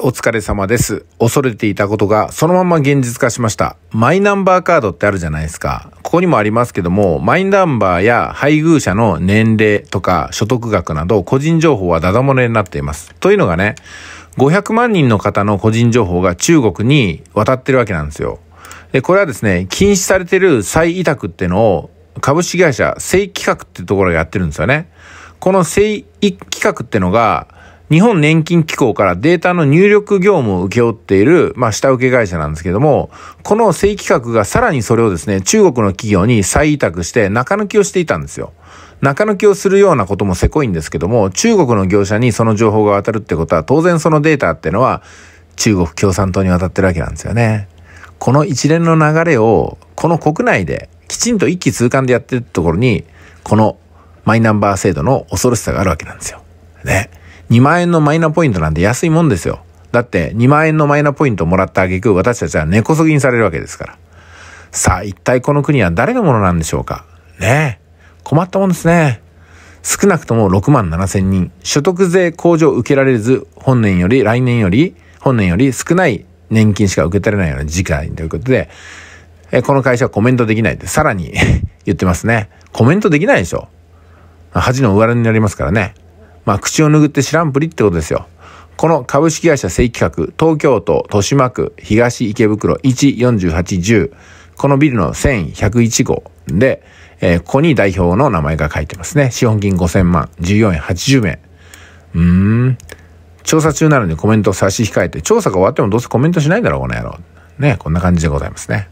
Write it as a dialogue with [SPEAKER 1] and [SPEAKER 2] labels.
[SPEAKER 1] お疲れ様です。恐れていたことがそのまま現実化しました。マイナンバーカードってあるじゃないですか。ここにもありますけども、マイナンバーや配偶者の年齢とか所得額など個人情報はダダ漏れになっています。というのがね、500万人の方の個人情報が中国に渡ってるわけなんですよ。で、これはですね、禁止されてる再委託っていうのを株式会社正規格っていうところがやってるんですよね。この正規格っていうのが、日本年金機構からデータの入力業務を請け負っている、まあ、下請け会社なんですけども、この正規格がさらにそれをですね、中国の企業に再委託して中抜きをしていたんですよ。中抜きをするようなこともせこいんですけども、中国の業者にその情報が渡るってことは、当然そのデータっていうのは中国共産党に渡ってるわけなんですよね。この一連の流れを、この国内できちんと一気通貫でやってるところに、このマイナンバー制度の恐ろしさがあるわけなんですよ。ね。2万円のマイナポイントなんて安いもんですよ。だって2万円のマイナポイントをもらった挙句私たちは根こそぎにされるわけですから。さあ一体この国は誰のものなんでしょうか？ねえ。困ったもんですね。少なくとも6万7千人、所得税控除を受けられず、本年より、来年より、本年より少ない年金しか受け取れないような時間ということで、えこの会社はコメントできないってさらに 言ってますね。コメントできないでしょ。恥の上になりますからね。まあ、口を拭って知らんぷりってことですよ。この株式会社正規格、東京都豊島区東池袋14810、このビルの1101号で、えー、ここに代表の名前が書いてますね。資本金5000万、14円80名。うーん。調査中なのにコメント差し控えて、調査が終わってもどうせコメントしないだろう、この野郎。ね、こんな感じでございますね。